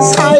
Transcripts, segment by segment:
That's how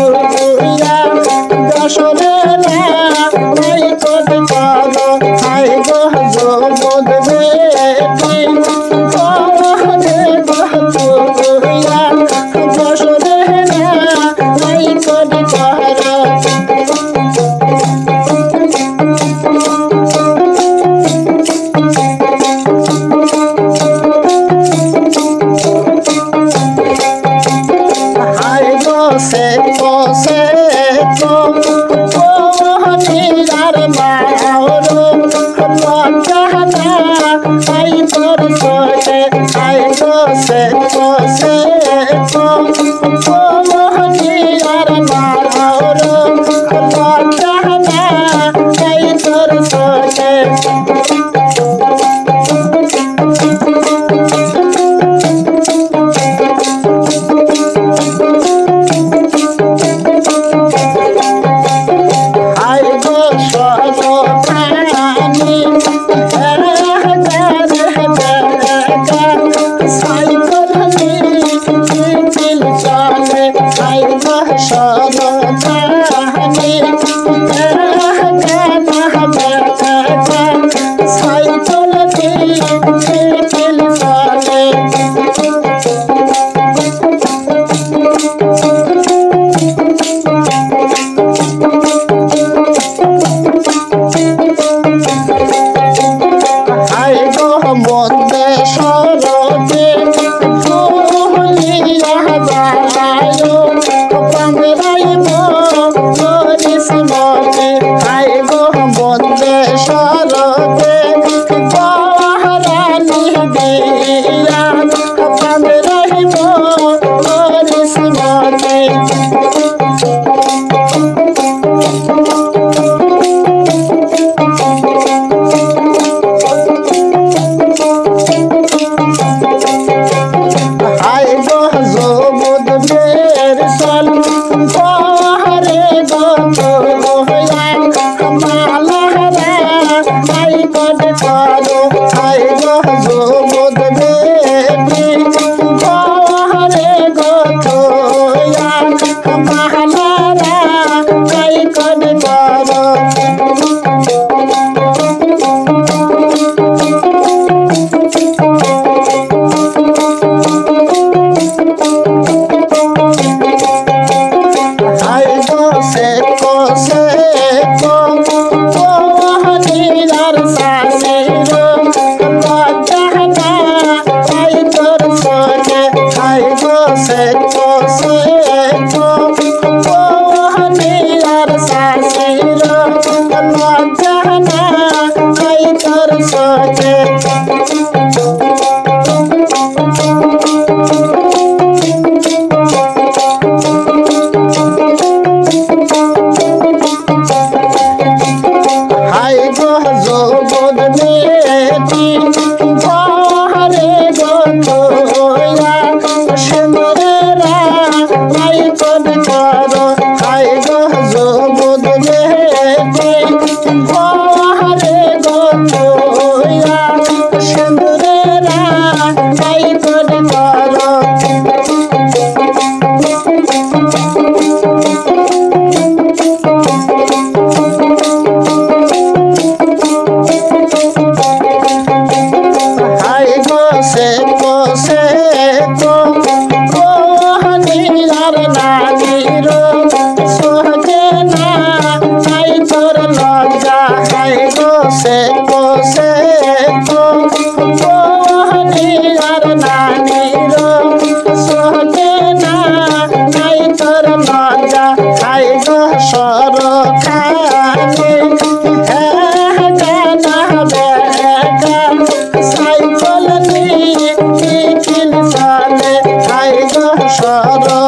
I go say তোর সোনে সর